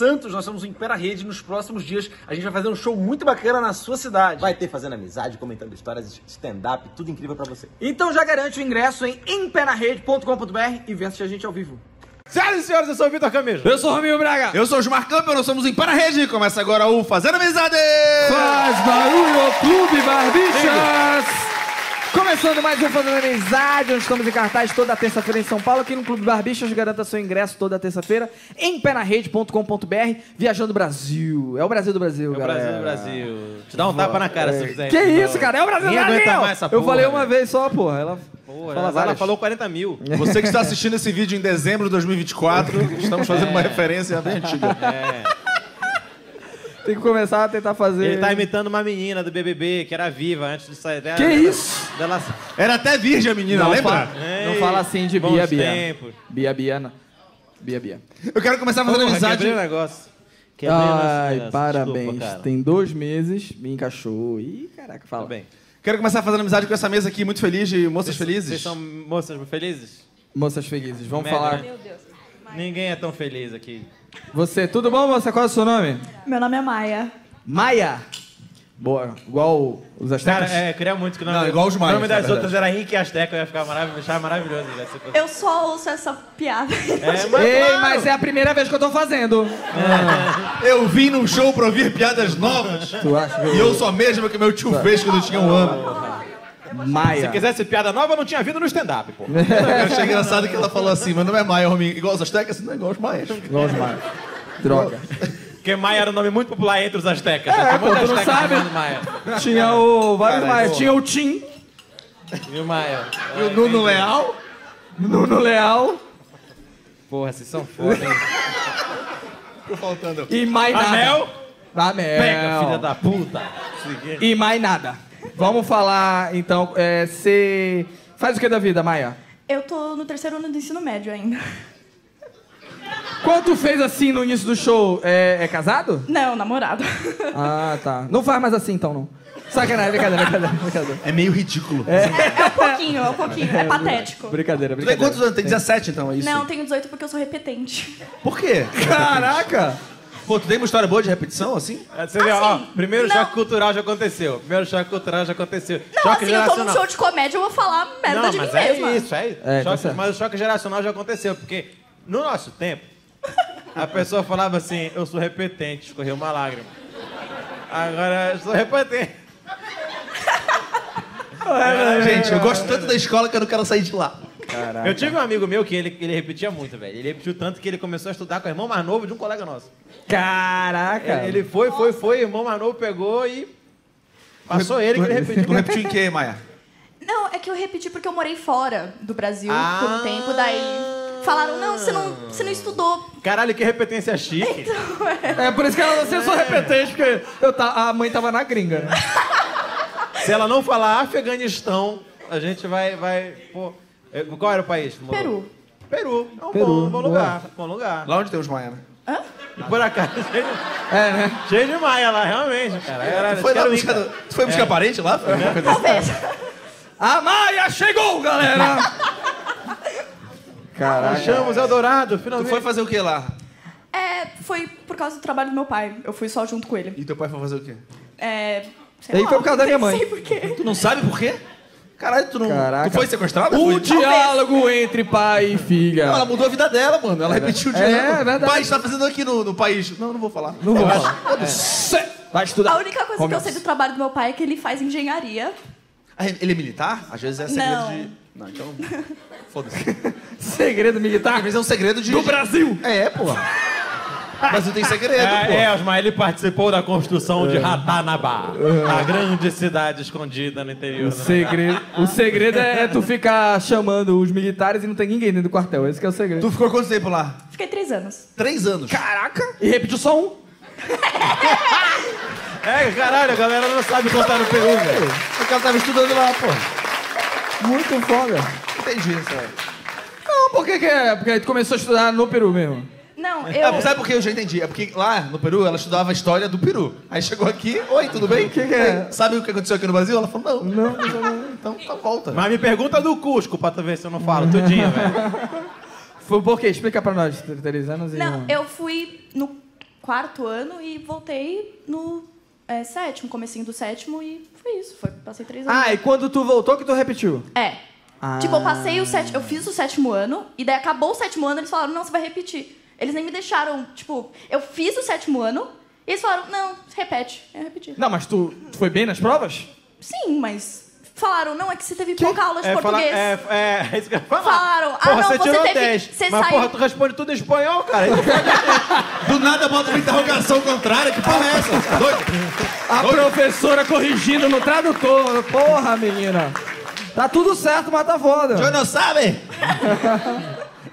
Santos, nós somos o Impera Rede. Nos próximos dias a gente vai fazer um show muito bacana na sua cidade. Vai ter fazendo amizade, comentando histórias, stand-up, tudo incrível pra você. Então já garante o ingresso em imperarede.com.br e assistir a gente ao vivo. Senhoras e senhores, eu sou o Vitor Camilo. Eu sou o Rominho Braga. Eu sou o Gilmar Campbell, nós somos em Para-Rede. Começa agora o Fazendo Amizade! Faz barulho, Clube Barbichas! Começando mais um Fazendo Amizade, onde estamos em cartaz toda terça-feira em São Paulo, aqui no Clube Barbichas. Garanta seu ingresso toda terça-feira em penarrede.com.br, viajando o Brasil. É o Brasil do Brasil, É o galera. Brasil do Brasil. Te dá um tapa na cara se fizer Que isso, cara? É o Brasil do Brasil! aguenta mais essa Eu porra, falei uma vez só, porra. Ela Porra, fala ela falou 40 mil. Você que está assistindo esse vídeo em dezembro de 2024, estamos fazendo uma referência bem antiga. Tem que começar a tentar fazer... Ele tá imitando uma menina do BBB, que era viva antes de sair dela. Que isso? Dela... Era até virgem a menina, Não, lembra? fala, não fala assim de Bia Bia. tempos. Bia Bia, não. Bia Bia. Eu quero começar fazendo Porra, amizade. quebrei o negócio. Quebrei Ai, negócio. parabéns. Desculpa. Tem dois meses, me encaixou. Ih, caraca, fala. Tá bem. Quero começar fazendo amizade com essa mesa aqui, muito feliz, de moças felizes. Vocês são moças felizes? Moças felizes, vamos Merda, falar. né? Ninguém é tão feliz aqui. Você, tudo bom, moça? Qual é o seu nome? Meu nome é Maia. Maia. Boa, igual os astecas. Cara, é, queria muito que o nome, Não, igual os o maias, nome na das verdade. outras era Henrique Azteca, eu ia ficar maravilhoso, maravilhoso. né, Eu só ouço essa piada. É, mas Ei, claro. mas é a primeira vez que eu tô fazendo. Eu vim num show pra ouvir piadas novas. Tu acha que E eu sou a mesma que meu tio fez quando eu tinha um ano. Maia. Se quisesse piada nova, eu não tinha vindo no stand-up, pô. Eu achei engraçado que ela falou assim, meu nome é Maia, homem. Igual os astecas, não é igual os maias. Igual os Maia. Droga. Porque Maia era um nome muito popular entre os astecas. É, Tinha pô, tu não sabe? Maia. Tinha o... vários Maias. pô. Tinha o Tim, E o Maia. E o Nuno Leal? Nuno Leal Porra, vocês são foda, hein? Ficou faltando. e mais nada. Amel? Amel. Pega, filha da puta. E mais nada. Vamos falar, então, você faz o que da vida, Maia? Eu tô no terceiro ano do ensino médio ainda. Quando tu fez assim no início do show, é, é casado? Não, namorado. Ah, tá. Não faz mais assim, então, não. Sacanagem, brincadeira, brincadeira, brincadeira. É meio ridículo. É um pouquinho, é um pouquinho. É patético. Brincadeira, Tu tem brincadeira. quantos anos? Tem 17 então, é isso? Não, tenho 18 porque eu sou repetente. Por quê? Caraca! Pô, tu tem uma história boa de repetição, assim? É, Você vê, ó, Assim, primeiro não. choque cultural já aconteceu. Primeiro choque cultural já aconteceu. Não, choque assim, eu tô num geracional. show de comédia, eu vou falar merda Não, de mas mim é mesma. isso, é isso. É, tá Choque- certo. mas o choque geracional já aconteceu, porque no nosso tempo, a pessoa falava assim, eu sou repetente, escorreu uma lágrima. Agora, eu sou repetente. Gente, eu gosto tanto da escola que eu não quero sair de lá. Eu tive um amigo meu que ele, ele repetia muito, velho. Ele repetiu tanto que ele começou a estudar com o irmão mais novo de um colega nosso. Caraca! Ele, ele foi, foi, foi, o irmão mais novo pegou e passou ele que ele repetiu. Tu repetiu em quê, Maia? Não, é que eu repeti porque eu morei fora do Brasil Ah. por um tempo, daí falaram, não, você não, você não estudou. Caralho, que repetência chique. É por isso que ela você sou repetente, porque eu tá, a mãe tava na gringa. né? Se ela não falar Afeganistão, a gente vai. vai pô, é, qual era o país? tu? Peru. Peru. É um Peru, bom, bom lugar. Bom lugar. Lá onde tem os Maia, né? E por acaso, cheio de, É, né? cheio de maia lá, realmente, cara. Era, Tu foi lá buscar, tu foi buscar parente lá? Foi assim? Talvez. A Maia chegou, galera! Caraca. Achamos Eldorado, Tu finalmente. foi fazer o que lá? É, foi por causa do trabalho do meu pai. Eu fui só junto com ele. E teu pai foi fazer o quê? É. sei Aí lá, foi por causa da minha mãe. sei por quê. Tu não sabe por quê? Caralho, tu não. Caraca. Tu foi sequestrada? O Foi? diálogo entre pai e filha. Não, ela mudou a vida dela, mano. Ela repetiu o dia. É, é verdade. Pai, está fazendo aqui no, no país. Não, não vou falar. Não vou falar. Vai estudar. A única coisa que eu sei do trabalho do meu pai é que ele faz engenharia. Ah, Ele é militar? Às vezes é segredo Não. de. Não, então. Foda-se. Segredo Às militar vezes é um segredo de. do Brasil. É, porra. Mas não tem segredo, pô. É, é, Osmar, ele participou da construção de Ratanabá, a grande cidade escondida no interior. O segredo, o segredo é, é tu ficar chamando os militares e não tem ninguém dentro do quartel. Esse que é o segredo. Tu ficou quanto tempo lá? Fiquei três anos. Três anos. Caraca! E repetiu só um. É, caralho, a galera não sabe contar no Peru, velho. O cara tava estudando lá, pô. Muito foda. Entendi isso aí. Não, por que que é? Porque aí tu começou a estudar no Peru mesmo. Não, eu. Ah, sabe por que eu já entendi? É porque lá no Peru ela estudava a história do Peru. Aí chegou aqui, oi, tudo bem? que que é? Sabe o que aconteceu aqui no Brasil? Ela falou, não. Não, não. Então tá, volta. Mas me pergunta do Cusco pra tu ver se eu não falo tudinho, velho. Foi por quê? Explica pra nós. Três anos e... Não, eu fui no quarto ano e voltei no é, sétimo, comecinho do sétimo e foi isso. Foi, passei três anos. Ah, e quando tu voltou que tu repetiu? É. Ah. Tipo, eu passei o sétimo. Eu fiz o sétimo ano, e daí acabou o sétimo ano, eles falaram, não, você vai repetir. Eles nem me deixaram, tipo, eu fiz o sétimo ano, e eles falaram, não, repete. Eu repeti. Não, mas tu, tu foi bem nas provas? Sim, mas falaram, não, é que você teve pouca aula de É, fala- português. é, é, é isso que eu ia falar. Falaram, ah, porra, não, você você tirou teve- 10. você mas, saiu- porra, tu responde tudo em espanhol, cara. Do nada bota uma interrogação contrária. Que porra é essa? Doido? A professora corrigindo no tradutor. Porra, menina. Tá tudo certo, mas tá foda. Eu não sabe?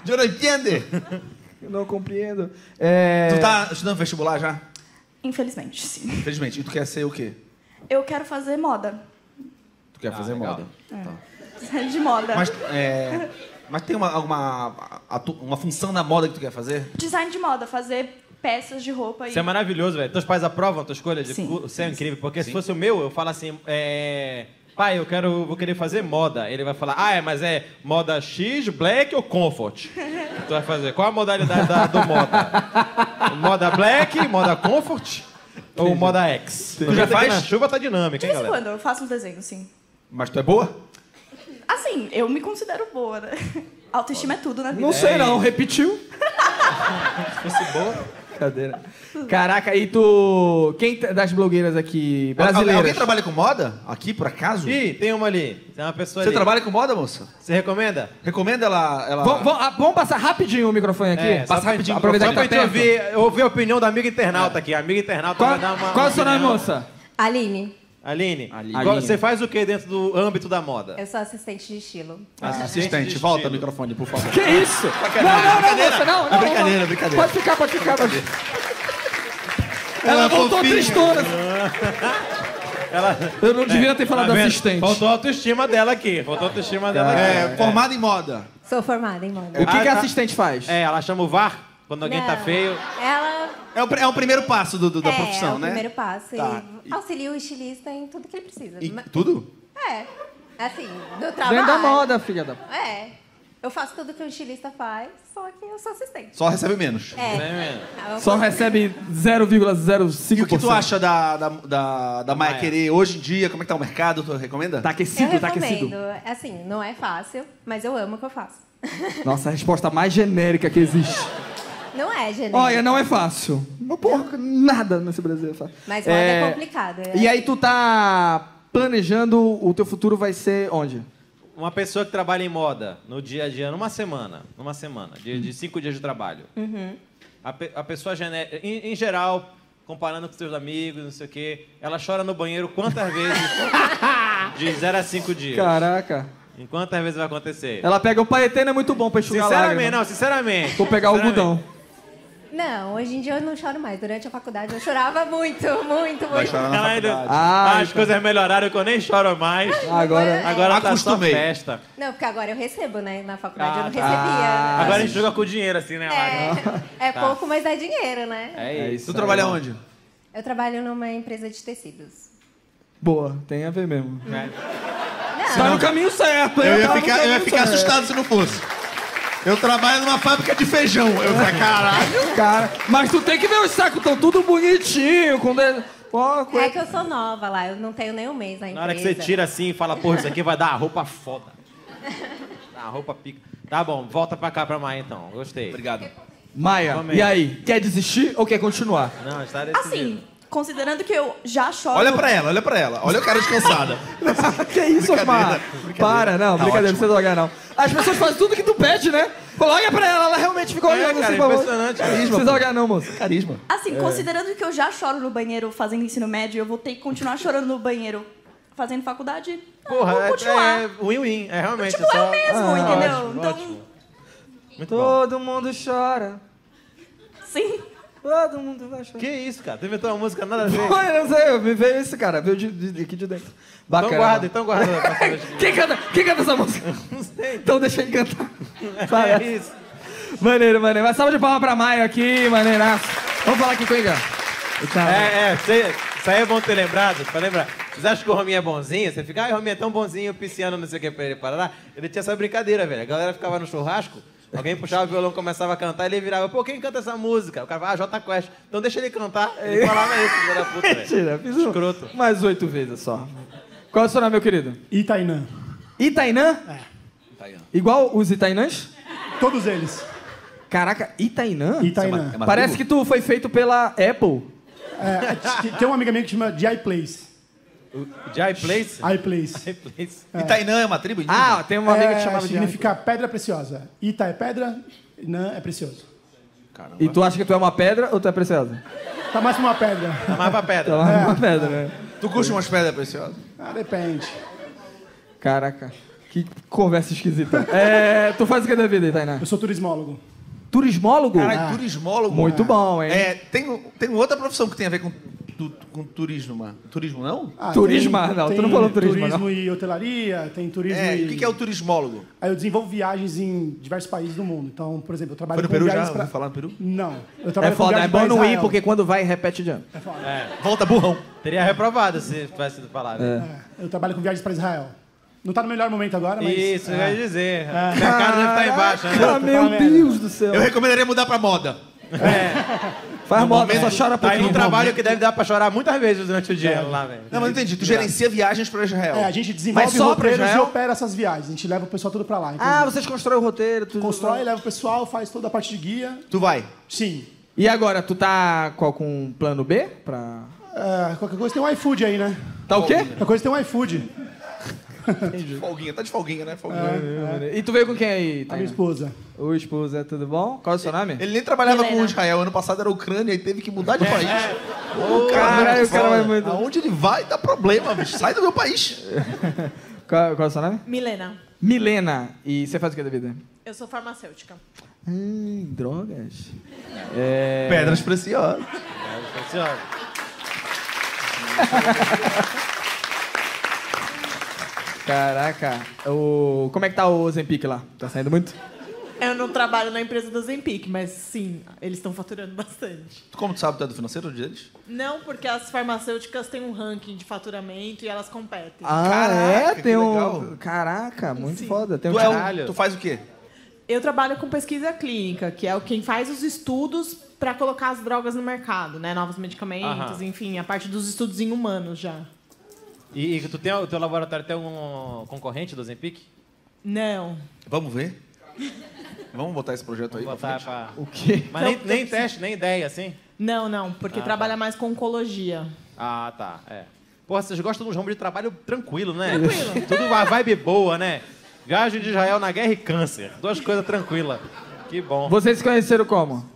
Eu não entende? Não compreendo. É... Tu tá estudando vestibular já? Infelizmente, sim. Infelizmente. E tu quer ser o quê? Eu quero fazer moda. Tu quer fazer legal. moda. De moda. Mas, é, mas tem uma, alguma uma função na moda que tu quer fazer? Design de moda, fazer peças de roupa e. Isso é maravilhoso, velho. Teus pais aprovam a tua escolha de Sim. Isso é incrível, porque se fosse o meu, eu falo assim, é... Pai, eu quero, vou querer fazer moda. Ele vai falar, ah, é, mas é moda X, black ou comfort? tu vai fazer. Qual a modalidade da, do moda? Moda black, moda comfort ou moda X? Tu já faz? Na chuva tá dinâmica, De vez em galera? quando eu faço uns desenhos, sim. Mas tu é boa? Assim, eu me considero boa, né? Autoestima é tudo na vida. Não sei não, repetiu. Se fosse boa. Cadeira. Caraca, e tu. Quem t- das blogueiras aqui brasileiras? alguém trabalha com moda? Aqui, por acaso? Ih, tem uma ali. Tem uma pessoa Você ali. trabalha com moda, moça? Você recomenda? Recomenda ela... ela... Vamos, vamos- ah, vamos passar rapidinho o microfone aqui? É, Passa pra- rapidinho. Aproveitar pra que tá perto. ouvir, ouvir a opinião da amiga internauta aqui. A amiga internauta Qual, vai dar uma. qual é o seu nome, moça? Aline, Aline, Aline. você faz o que dentro do âmbito da moda? eu sou assistente de estilo. Assistente, de volta o microfone, por favor. Que isso? Não, não, não, não, não, não. brincadeira, brincadeira. Pode ficar, pode ficar. Pode... Ela, Ela é voltou fofinha. tristona. Ela, Eu não devia ter falado Tá assistente. Faltou a autoestima dela aqui. Faltou a autoestima dela aqui. É, formada em moda. Sou formada em moda. O que, Ah, que a tá. assistente faz? É, ela chama o VAR quando alguém tá Não, feio. Ela É o, é o primeiro passo do, do- da é, profissão, é o né? primeiro passo. Tá. E auxilia o estilista em tudo que ele precisa. E tudo? É, assim, do trabalho. Dentro da moda, filha da... É. Eu faço tudo que o estilista faz, só que eu sou assistente. Só recebe menos. É. Eu Só faço- recebe 0,05%. E o que tu acha da, da, da, da Maia querer hoje em dia? Como é que tá o mercado? Tu recomenda? Tá Eu aquecido, tá aquecido. recomendo. Assim, não é fácil, mas eu amo o que eu faço. Nossa, a resposta mais genérica que existe. Não é, genérico. Olha, não é fácil. Porra, nada nesse Brasil é fácil. Mas moda é, complicado. é. E aí tu tá planejando o teu futuro vai ser onde? Uma pessoa que trabalha em moda no dia a dia, numa semana, numa semana, de, de cinco dias de trabalho. A, pe- a pessoa em, em geral, comparando com seus amigos, não sei o quê, ela chora no banheiro quantas vezes? de zero a cinco dias. Caraca. Em quantas vezes vai acontecer? Ela pega o paeteno é muito bom pra enxugar Sinceramente, lágrima. não, sinceramente. Vou pegar o algodão. Não, hoje em dia eu não choro mais. Durante a faculdade eu chorava muito, muito, Vai muito. chorar na faculdade. Ah, As coisas melhoraram que eu nem choro mais. Agora. Agora tá só Acostumei. festa. Não, porque agora eu recebo, né? Na faculdade Ah, eu não tá. recebia. Agora enxuga com dinheiro, assim, né? É, é pouco, mas é dinheiro, né? É isso. Tu trabalha onde? Eu trabalho numa empresa de tecidos. Boa, tem a ver mesmo. É. Tá no caminho certo, Eu hein? ia Tá no ficar, eu ia caminho ficar certo. assustado se não fosse. Eu trabalho numa fábrica de feijão. Eu falei, caralho. Cara, mas tu tem que ver os sacos, estão tudo bonitinho, com dedo. Ó, co- É que eu sou nova lá, eu não tenho nem um mês empresa. Na hora que você tira assim e fala, porra, isso aqui vai dar a roupa foda. Dá a roupa pica. Tá bom, volta pra cá pra Maia então. Gostei. Obrigado. Maia, e aí. aí? Quer desistir ou quer continuar? Não, está decidido. Assim, considerando que eu já choro. Olha pra ela, olha pra ela. Olha o cara descansada. que isso, Osmar? Para, não, Tá brincadeira, ótimo. não precisa jogar, não. As pessoas fazem tudo que tu pede, né? Olha pra ela, ela realmente fica É, olhando cara, assim, por favor. impressionante. Não precisa jogar, não, moço. Carisma. Assim, considerando que eu já choro no banheiro fazendo ensino médio, eu vou ter que continuar chorando no banheiro fazendo faculdade. ah, Porra, vou é- continuar. é win-win. É, realmente. tipo, é só... eu mesmo, Ah, entendeu? ótimo, então, ótimo. Muito bom. Todo mundo chora. sim. Todo mundo vai chorar. Que isso, cara? Tu inventou uma música nada a ver. Não sei, me veio isso, cara. Veio de, de- aqui de dentro. Então Bacana. guarda, então guarda. da próxima vez. Quem canta, quem canta essa música? Não sei. Então deixa ele cantar. É Vai. isso. Maneiro, maneiro. Mas salva de palma pra Maia aqui, maneiraço. Vamos falar aqui com Igor. Tá. É, é, cê- isso aí é bom ter lembrado, pra lembrar. Vocês acham que o Rominho é bonzinho? Você fica, ah, o Rominho é tão bonzinho, pisciano, não sei o que, pra ele parar. Ele tinha essa brincadeira, velho. A galera ficava no churrasco, Alguém puxava o violão, começava a cantar, ele virava, pô, quem canta essa música? O cara falava, ah, Jota Quest. Então deixa ele cantar. Ele falava isso, filho da puta, velho. Mentira, fiz um, Escroto. mais oito vezes só. Qual é o seu nome, meu querido? Itainã. Itainã? Igual os Itainãs? Todos eles. Caraca, Itainã? Itainã. É uma Parece tribo? que tu foi feito pela Apple. É, tem uma amiga minha que chama de iPlace. Jai Place? iPlace. Jai Place. Itainã é uma tribo indígena? Ah, tem uma amiga que É, chamava de significa pedra preciosa. Ita é pedra, Nã é precioso. E tu acha que tu é uma pedra ou tu é preciosa? Tá mais pra uma pedra. Amava pra pedra. Ela é uma pedra, né? Tu curte umas pedras preciosas? Ah, depende. Caraca, que conversa esquisita. É, tu faz o que da vida, Itainá? Eu sou turismólogo. Turismólogo? Caralho, turismólogo. Muito bom, hein? É, tem, tem outra profissão que tem a ver com, tu- com turismo, mano. Turismo, não? Ah, Turismo, tem- não, tu tem não falou turismo, Turismo e hotelaria, tem turismo É, e... o que é o turismólogo? Aí eu desenvolvo viagens em diversos países do mundo. Então, por exemplo, eu trabalho Foi no com Peru já? pra... falar no Peru? Não. Eu É trabalho com foda, é bom não ir porque quando vai, repete de ano. É foda. Volta burrão. Teria reprovado se tivesse sido falado. É, Eu trabalho com viagens para Israel. Não tá no melhor momento agora, mas... Isso, eu é. ia dizer. Minha cara deve estar embaixo, né? Meu Tá. Deus do céu. Eu recomendaria mudar pra moda. Faz moda, só chora Tá aí um trabalho que deve dar pra chorar muitas vezes durante o dia lá, velho. Não, mas entendi. Tu gerencia viagens pra Israel. É, a gente desenvolve Mas só pra roteiros e opera essas viagens. A gente leva o pessoal tudo pra lá. Então, Ah, vocês constroem o roteiro, tudo. constrói, leva o pessoal, faz toda a parte de guia. Tu vai. Sim. E agora, tu tá qual, com um plano B? Pra... É, qualquer coisa tem um iFood aí, né? Tá o quê? Qualquer coisa tem um iFood. Folguinha, tá de folguinha, né? Folguinha. E tu veio com quem aí, A minha esposa. O esposo, é tudo bom? Qual é o seu nome? Ele nem trabalhava Helena. com Israel. Ano passado era Ucrânia e teve que mudar de país. Ô, Caralho, o cara vai muito- Aonde ele vai, dá problema, bicho. Sai do meu país. Qual, qual é o seu nome? Milena, Milena. E você faz o que da vida? eu sou farmacêutica. Hum, drogas. É... Pedras preciosas. Caraca. O... Como é que tá o Zempic lá? Tá saindo muito? Eu não trabalho na empresa da Zempic, mas sim, eles estão faturando bastante. Como tu sabe, tu é do financeiro deles? Não, porque as farmacêuticas têm um ranking de faturamento e elas competem. Ah, Caraca, é? Tem um... legal. Caraca, muito Sim. foda. Tem um... Tu, é Caralho. o, tu faz o quê? Eu trabalho com pesquisa clínica, que é o quem faz os estudos para colocar as drogas no mercado, né? Novos medicamentos, Aham. enfim, a parte dos estudos em humanos já. E, e tu tem, o teu laboratório tem um concorrente do Zempic? Não. Vamos ver? Vamos botar esse projeto aí pra Botar frente? pra... O quê? Mas Não, nem, nem teste, nem ideia, assim? Não, não, porque Ah, trabalha tá. mais com oncologia. Ah, tá. É. Porra, vocês gostam de um ramo de trabalho tranquilo, né? Tranquilo. Tudo uma vibe boa, né? Viagem de Israel na guerra e câncer. Duas coisas tranquilas. Que bom. Vocês se conheceram como?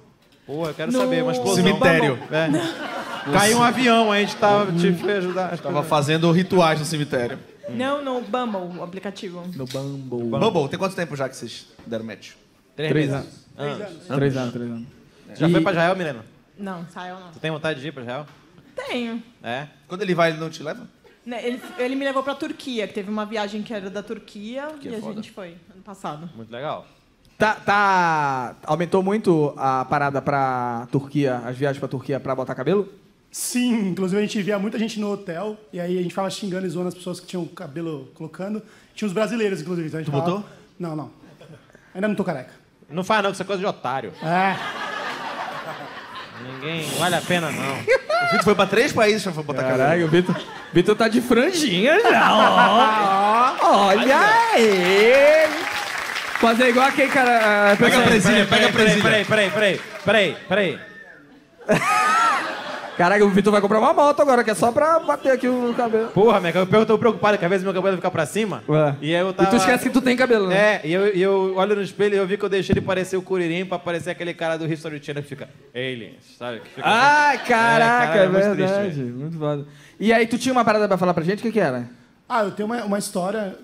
Pô, eu quero No saber, uma explosão. Cemitério. É. Caiu um avião, a gente tava, te foi ajudar. Tava fazendo rituais no cemitério. Não, no Bumble, o aplicativo. No Bumble. Bumble, tem quanto tempo já que vocês deram match? Três, Três meses. anos. Anos. Três anos, três anos. Já E- foi pra Israel, Milena? Não, saiu não. Tu tem vontade de ir pra Israel? Tenho. É? Quando ele vai, ele não te leva? Né, Ele, ele me levou pra Turquia, que teve uma viagem que era da Turquia Que e é a foda. gente foi ano passado. Muito legal. Tá, tá... Aumentou muito a parada pra Turquia, as viagens pra Turquia pra botar cabelo? Sim, inclusive a gente via muita gente no hotel e aí a gente ficava xingando e zoando as pessoas que tinham cabelo colocando. Tinha os brasileiros, inclusive. Então a gente Tu falava- botou? Não, não. Ainda não tô careca. Não faz não, que isso é coisa de otário. É. Ninguém. Vale a pena, não. O Vitor foi pra três países pra botar cabelo. Caralho, o Vitor, Vitor tá de franjinha já, ó. Ó, Olha aí. Fazer igual aquele cara... ah, Pega a presilha, pega a presilha. Peraí, peraí, peraí, peraí, peraí. Caraca, o Vitor vai comprar uma moto agora, que é só pra bater aqui o cabelo. Porra, minha, eu tô preocupado que às vezes meu cabelo fica pra cima. Ué. E aí eu tava... E tu esquece que tu tem cabelo, né? É, e eu, e eu olho no espelho e eu vi que eu deixei ele parecer o Curirim pra parecer aquele cara do History Channel que fica Aliens, sabe? Que fica Ah, caraca, cara, é, é muito triste, verdade. muito foda. E aí, tu tinha uma parada pra falar pra gente? O que que era? Ah, eu tenho uma, uma história.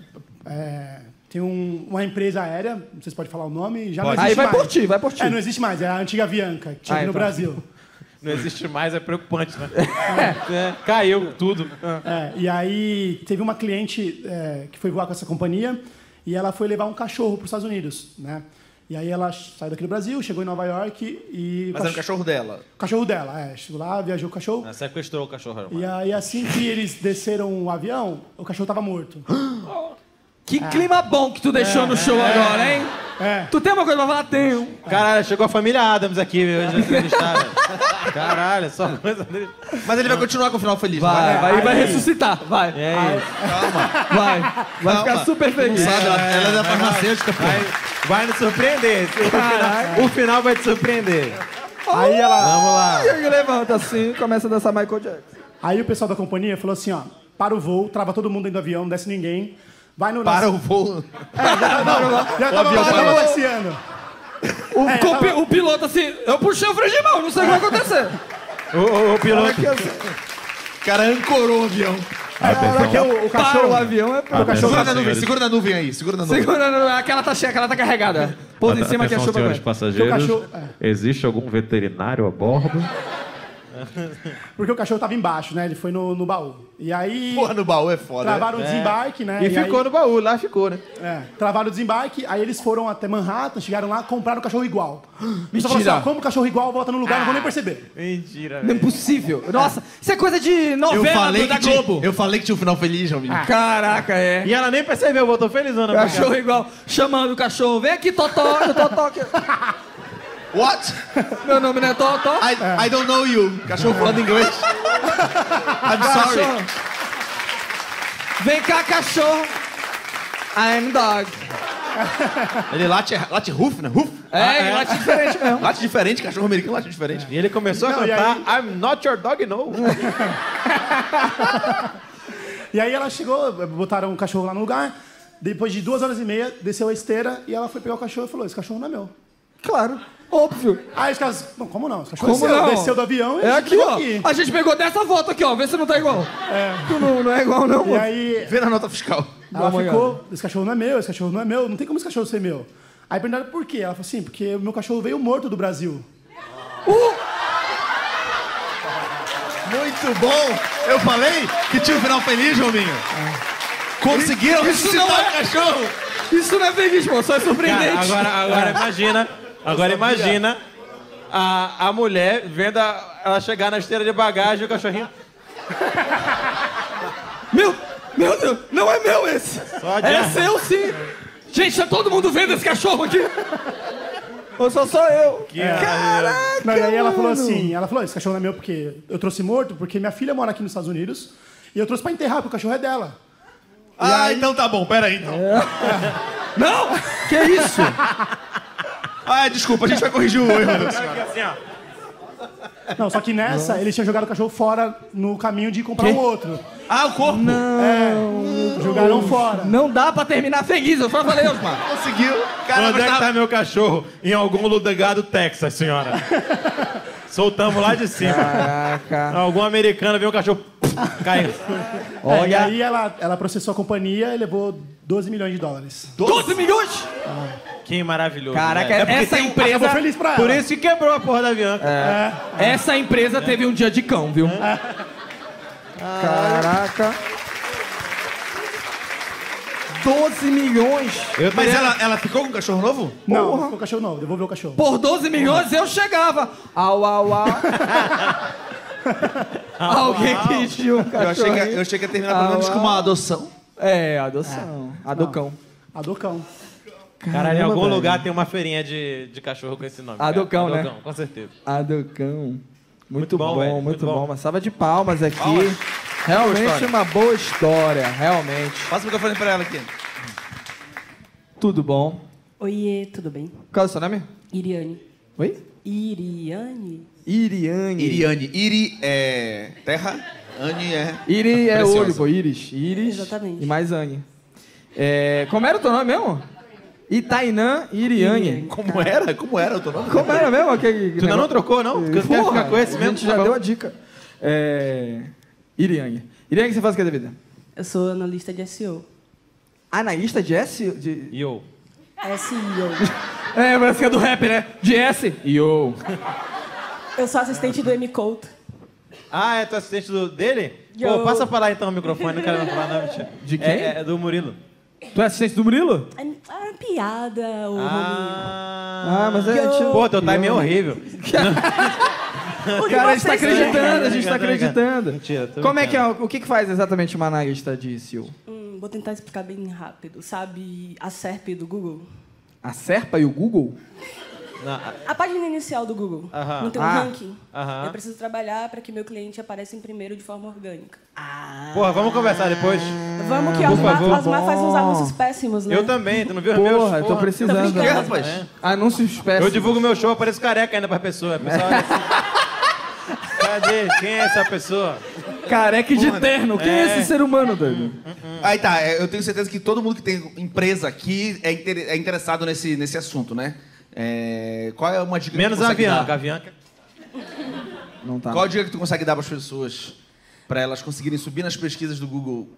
é, tem um- uma empresa aérea, não sei se pode falar o nome, já Pode. não existe Aí vai mais. por ti, vai por ti. É, não existe mais, é a antiga Avianca, que tinha Ah, aqui no então. Brasil. Não existe mais, é preocupante, né? É, Caiu tudo. É, e aí teve uma cliente é, que foi voar com essa companhia e ela foi levar um cachorro para os Estados Unidos, né? E aí ela saiu daqui do Brasil, chegou em Nova York e... Mas era o cachorro dela. O cachorro dela, é. Chegou lá, viajou com o cachorro. Ah, Sequestrou o cachorro. E aí assim que eles desceram o avião, o cachorro tava morto. Que clima bom que tu deixou no show agora, hein? É. Tu tem uma coisa pra falar? Tenho. Caralho, chegou a família Adams aqui, entrevistaram. Caralho, só coisa dele. Mas ele vai continuar com o final feliz. Vai, né? vai, vai ressuscitar. Vai. É isso. Vai. Vai Calma. ficar super feliz. Sabe, ela, ela é da farmacêutica, pô. Vai, vai nos surpreender. O final, o final vai te surpreender. Aí ela. Vamos lá. E aí levanta assim e começa a dançar Michael Jackson. Aí o pessoal da companhia falou assim, ó, para o voo, trava todo mundo dentro do avião, não desce ninguém. Vai no. Para o voo. Já tava avião já parou. tava esse ano. O, É, tava- o piloto assim, eu puxei o freio de mão, não sei o que vai acontecer. O, o, o piloto. O cara ancorou o avião. Porque o, o Para cachorro. o avião é pra... O cachorro Segura na nuvem, segura na nuvem aí, segura na nuvem. Segurando, aquela tá cheia, aquela tá carregada. Pôs em cima que a Atenção, chuva aguenta. passageiros. cachorro- Existe algum veterinário a bordo? Porque o cachorro tava embaixo, né? Ele foi no, no baú. E aí. Porra, no baú é foda. Travaram o desembarque, né? E ficou aí, no baú, lá ficou, né? É, travaram o desembarque, aí eles foram até Manhattan, chegaram lá, compraram o cachorro igual. Mentira. Falou assim, ó, como o cachorro igual, volta no lugar, não vou nem perceber. Mentira, Não é possível. Nossa, isso é coisa de Eu novela falei, do- da que tinha, Globo. eu falei que tinha um final feliz, João Caraca, é. E ela nem percebeu, voltou felizona. pra Cachorro igual, chamando o cachorro. Vem aqui, Totó. Totó. What? Meu nome não é Totó. I, I don't know you. Cachorro falando inglês. I'm sorry. Cachorro. Vem cá, cachorro. I'm dog. Ele late, late roof, né? Roof. É, ele late diferente mesmo. Late diferente, cachorro americano late diferente. E ele começou Não, a cantar I'm not your dog, no. E aí ela chegou, botaram o cachorro lá no lugar, depois de duas horas e meia, desceu a esteira e ela foi pegar o cachorro e falou, esse cachorro não é meu. Claro, óbvio. Aí os caras, não, como não? Esse cachorro Como desceu, não? desceu do avião e É a aqui, gente pegou ó. aqui. A gente pegou dessa foto aqui, ó. Vê se não tá igual. Tu não, não é igual, não, E mano. aí Vê na nota fiscal. ela uma ficou, esse cachorro não é meu, esse cachorro não é meu, não tem como esse cachorro ser meu. Aí perguntaram por quê? Ela falou assim, porque o meu cachorro veio morto do Brasil. Muito bom. Eu falei que tinha um final feliz, Joãozinho. Conseguiram Isso não ressuscitar é- o cachorro. Isso não é feliz, pô. Só é surpreendente. Cara, agora, agora imagina, agora imagina a, a mulher vendo a- ela chegar na esteira de bagagem e o cachorrinho. Meu, meu Deus, não é meu esse. Só É seu sim. Gente, tá todo mundo vendo esse cachorro aqui? Ou só sou eu? Caraca, Não, e aí ela falou mano. assim, ela falou, esse cachorro não é meu porque eu trouxe morto, porque minha filha mora aqui nos Estados Unidos e eu trouxe pra enterrar, porque o cachorro é dela. Ah, então tá bom. Pera aí, então. Não, que isso? Ah, desculpa, a gente vai corrigir o erro. Assim, ó. Não, só que nessa, eles tinham jogado o cachorro fora no caminho de comprar um outro. Ah, o corpo. Jogaram fora. Não dá pra terminar feliz, eu só falei, Osmar. Conseguiu. Cara, Onde é que mas tá meu cachorro? Em algum lugar do Texas, senhora. Soltamos lá de cima. Caraca. Algum americano viu um cachorro caindo. É, e aí ela, ela processou a companhia e levou 12 milhões de dólares. 12 milhões? Que maravilhoso. Caraca, né? essa Acabou empresa... feliz pra ela. Por isso que quebrou a porra da avião. Essa empresa teve um dia de cão, viu? Caraca. 12 milhões. Eu Mas ela, ela ficou com um cachorro novo? Não, não ficou o cachorro não, devolveu o cachorro. Por 12 milhões eu chegava. Au, au, au. Alguém que tinha um Eu cachorro. achei, que, eu achei que ia terminar pelo menos Ah, com uma adoção. É, adoção. Adocão. Adocão. Cara, em algum velho. lugar tem uma feirinha de, de cachorro com esse nome. Adocão, cara. né? Adocão, com certeza. Adocão. Muito, bom, bom, velho, muito, muito bom. bom. Uma salva de palmas aqui. Realmente uma boa história, realmente. Passa o microfone pra ela aqui. Tudo bom. Oiê, tudo bem? Qual é o seu nome? Iriane. Oi? Iriane? Iriane. Iriane. Iri é terra, Anne é... Iri é Preciosa. olho, pô. Iris. Iris. Exatamente. E mais Anne. É, como era o teu nome mesmo? Itainã Iriane. Como era? Como era o teu nome? Como era mesmo aquele Tu ainda não trocou, não? Porque eu quero Porra, ficar com esse A mesmo. gente já tá bom. deu a dica. É... Iriane. Iriane, o que você faz com a vida? Eu sou analista de SEO. Analista de S? De... Yo. SEO. É, parece que é do rap, né? De S. Yo. Eu sou assistente do M-Code. Ah, é tu assistente do, dele? Yo. Pô, passa pra lá então o microfone, não quero falar não, mentira. De quem? É, é do Murilo. Tu é assistente do Murilo? É é piada, o Ah, Ah, mas é... Yo. tipo- Pô, teu time é horrível. O Cara, a gente tá vocês acreditando, a gente tá acreditando. Mentira, tô Como é que é? O que, que faz exatamente uma analista de SEO? Hum, vou tentar explicar bem rápido. Sabe a SERP do Google? A Serpa e o Google? A página inicial do Google. Aham. Não tem um Ah. ranking. Aham. Eu preciso trabalhar para que meu cliente apareça em primeiro de forma orgânica. Porra, vamos conversar depois. Vamos que Por favor. Osmar faz uns anúncios péssimos, né? Eu também, tu não viu os meus? Porra, eu tô precisando. Rapaz? Anúncios péssimos. Eu divulgo meu show, eu pareço careca ainda pra pessoa. A pessoa olha assim, Cadê? Quem é essa pessoa? Careca de terno. Quem é esse ser humano, doido? Aí tá, é, eu tenho certeza que todo mundo que tem empresa aqui é, inter- é interessado nesse, nesse assunto, né? É, qual é uma dica Menos que tu a consegue Avianca. A dar? Avianca. Não tá. Qual a dica que tu consegue dar para as pessoas? Para elas conseguirem subir nas pesquisas do Google?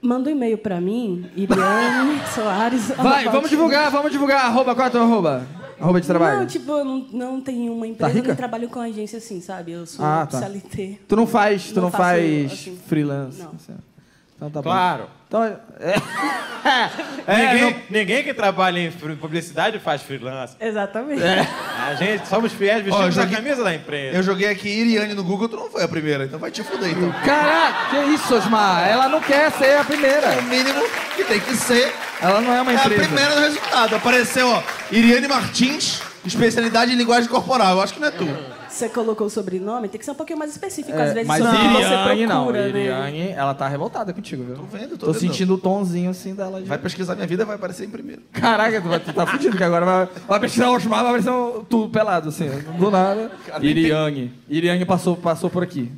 Manda um e-mail para mim, Iriane Soares. Vai, vamos divulgar, vamos divulgar. Arroba, qual é a tua arroba? Arroba de trabalho. Não, tipo, eu não, não tenho uma empresa, rica? eu não trabalho com agência assim, sabe? Eu sou Ah, tá. CLT. Tu não faz, tu não, Não faço, faz assim, freelance. não. Então tá Claro. bom. Então, é... É, ninguém, ninguém que trabalha em publicidade faz freelance. Exatamente. A gente somos fiéis, Ó, vestimos eu a camisa da empresa. Eu joguei aqui Iriane no Google, tu não foi a primeira, então vai te fuder, então. Caraca, que isso, Osmar? Ela não quer ser a primeira. É o mínimo que tem que ser. Ela não é uma É a empresa. primeira no resultado. Apareceu, ó, Iriane Martins, especialidade em linguagem corporal. Eu acho que não é tu. Você colocou o sobrenome, tem que ser um pouquinho mais específico. É, Às vezes mas sobre você Iriane não. né? Iriane, ela tá revoltada contigo, viu? Tô vendo, tô Tô vendo. sentindo o tomzinho assim dela. Vai pesquisar minha vida, vai aparecer em primeiro. Caraca, tu, vai, tu tá fudido, que agora vai, vai pesquisar o Osmar, vai aparecer um, tu pelado, assim, do nada. Iriane. Iriane passou, passou por aqui.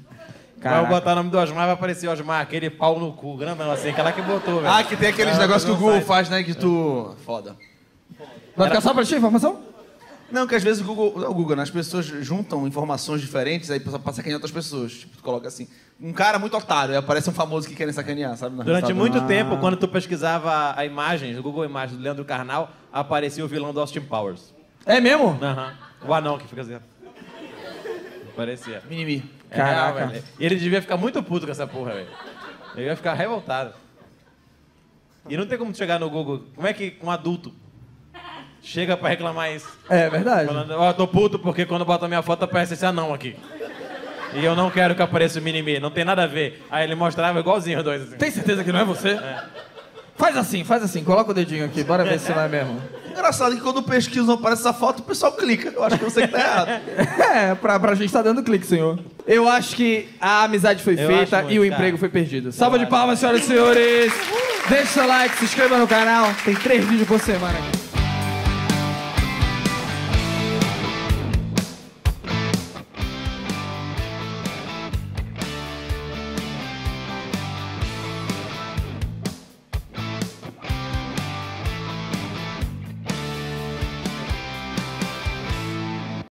Vai Caraca. botar o nome do Osmar, vai aparecer Osmar, aquele pau no cu, grandão assim, aquela que botou, velho. Ah, que tem aqueles negócios que o não Google faz, né? Que tu. Foda. Vai ficar só pra ti a informação? Não, que às vezes o Google. Não, o Google, né? As pessoas juntam informações diferentes, aí passa pra sacanear outras pessoas. Tipo, tu coloca assim. Um cara muito otário, aí aparece um famoso que querem sacanear, sabe? No Durante resultado. muito Ah. tempo, quando tu pesquisava a imagem, o Google Imagens do Leandro Carnal, aparecia o vilão do Austin Powers. É mesmo? Aham. O anão que fica assim. Aparecia. Mimimi. É real, Caraca. velho. E ele devia ficar muito puto com essa porra, velho. Ele ia ficar revoltado. E não tem como tu chegar no Google. Como é que um adulto chega pra reclamar isso? É verdade. Falando, ó, tô puto porque quando bota minha foto aparece esse anão aqui. E eu não quero que apareça o mini não tem nada a ver. Aí ele mostrava igualzinho os dois. Assim. Tem certeza que não é você? Faz assim, faz assim, coloca o dedinho aqui, bora ver se não é mesmo. Engraçado que quando pesquisam aparece essa foto, o pessoal clica. Eu acho que você que tá errado. É, pra, pra gente tá dando clique, senhor. Eu acho que a amizade foi Eu feita muito, e o cara. emprego foi perdido. Salva de palmas, senhoras e senhores. Deixa seu like, se inscreva no canal. Tem três vídeos por semana aqui.